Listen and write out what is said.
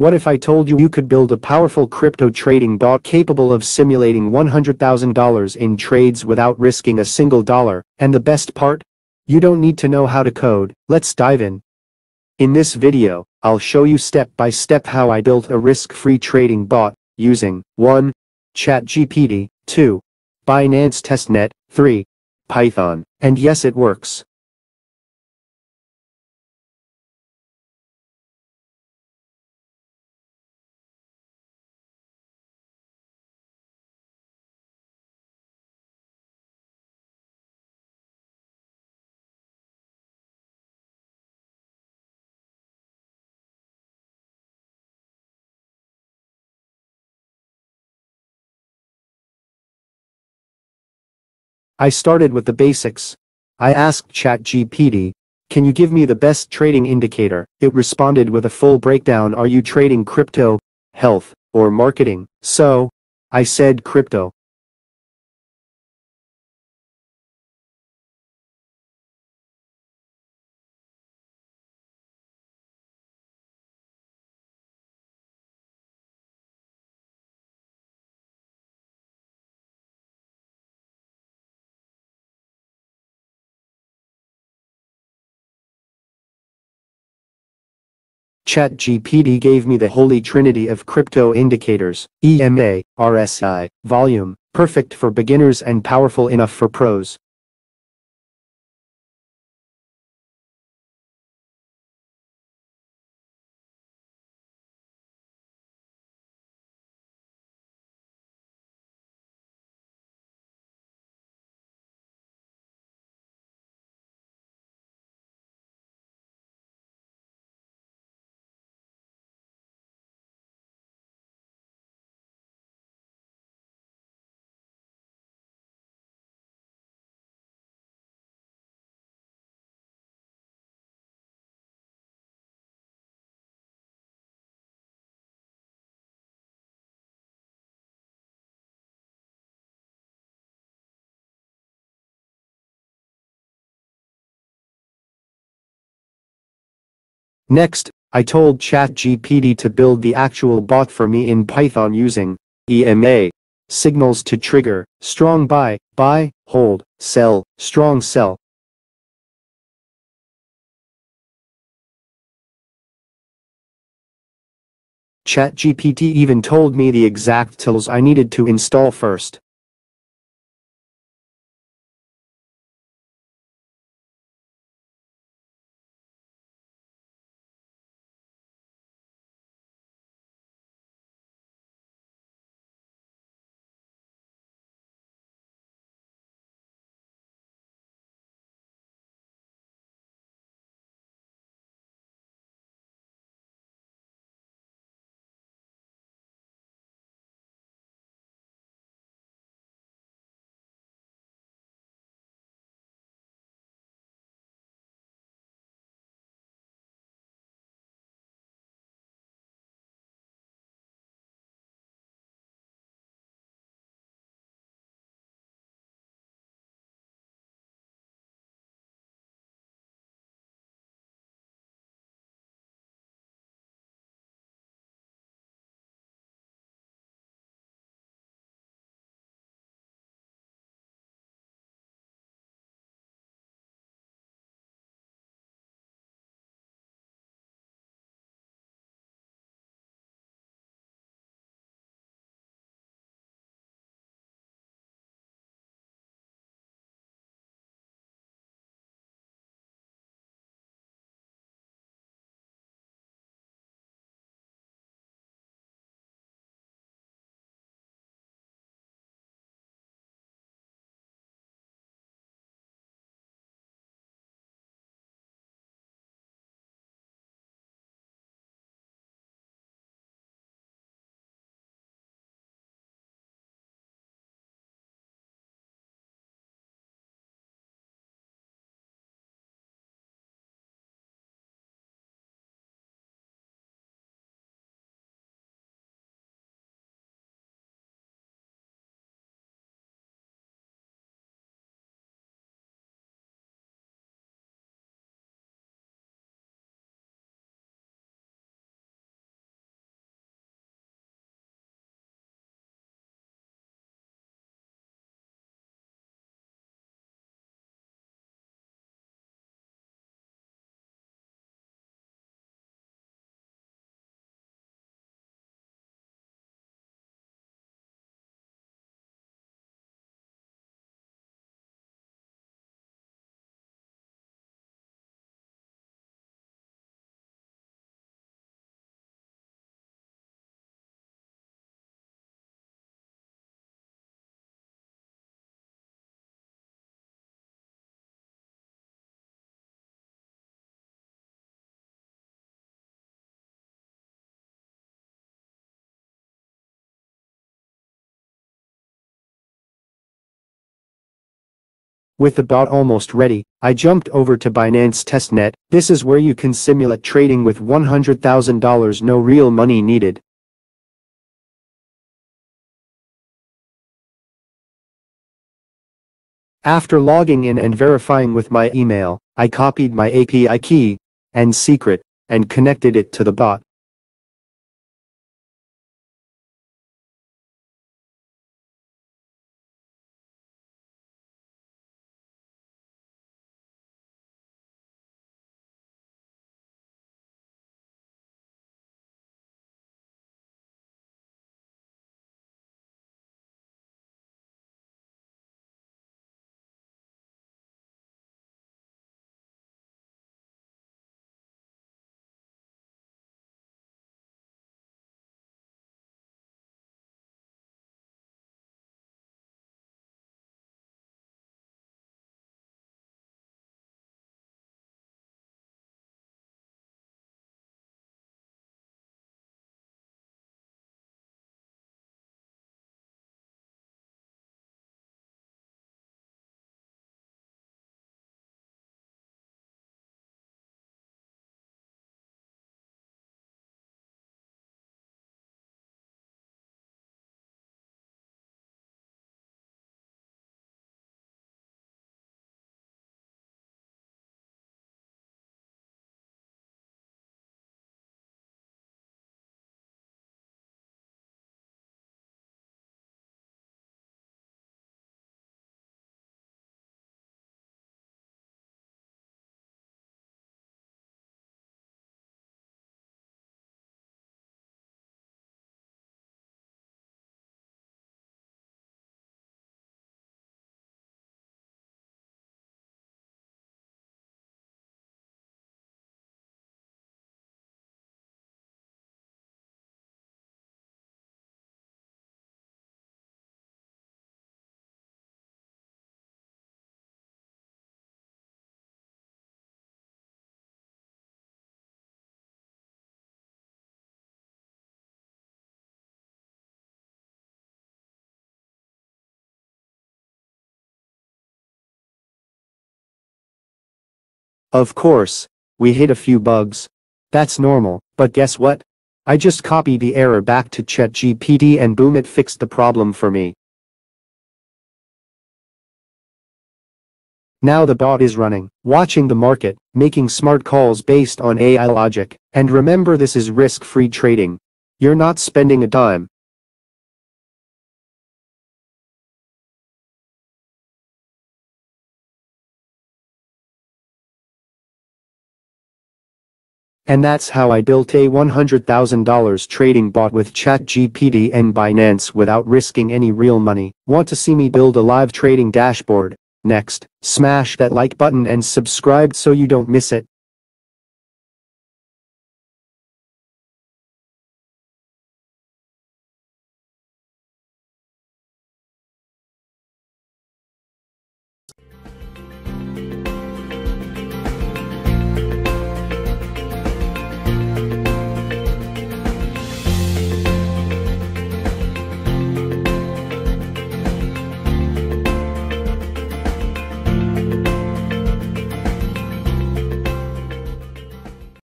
What if I told you you could build a powerful crypto trading bot capable of simulating $100,000 in trades without risking a single dollar, and the best part? You don't need to know how to code, let's dive in. In this video, I'll show you step by step how I built a risk-free trading bot, using 1. ChatGPT, 2. Binance Testnet, 3. Python, and yes it works. I started with the basics. I asked ChatGPT, can you give me the best trading indicator? It responded with a full breakdown are you trading crypto, health, or marketing? So, I said crypto. ChatGPT gave me the holy trinity of crypto indicators, EMA, RSI, volume, perfect for beginners and powerful enough for pros. Next, I told ChatGPT to build the actual bot for me in Python using EMA signals to trigger strong buy, buy, hold, sell, strong sell. ChatGPT even told me the exact tools I needed to install first. With the bot almost ready, I jumped over to Binance Testnet, this is where you can simulate trading with $100,000 no real money needed. After logging in and verifying with my email, I copied my API key and secret and connected it to the bot. Of course, we hit a few bugs. That's normal, but guess what? I just copied the error back to ChatGPT and boom it fixed the problem for me. Now the bot is running, watching the market, making smart calls based on AI logic, and remember this is risk-free trading. You're not spending a dime, And that's how I built a $100,000 trading bot with ChatGPT and Binance without risking any real money. Want to see me build a live trading dashboard? Next, smash that like button and subscribe so you don't miss it.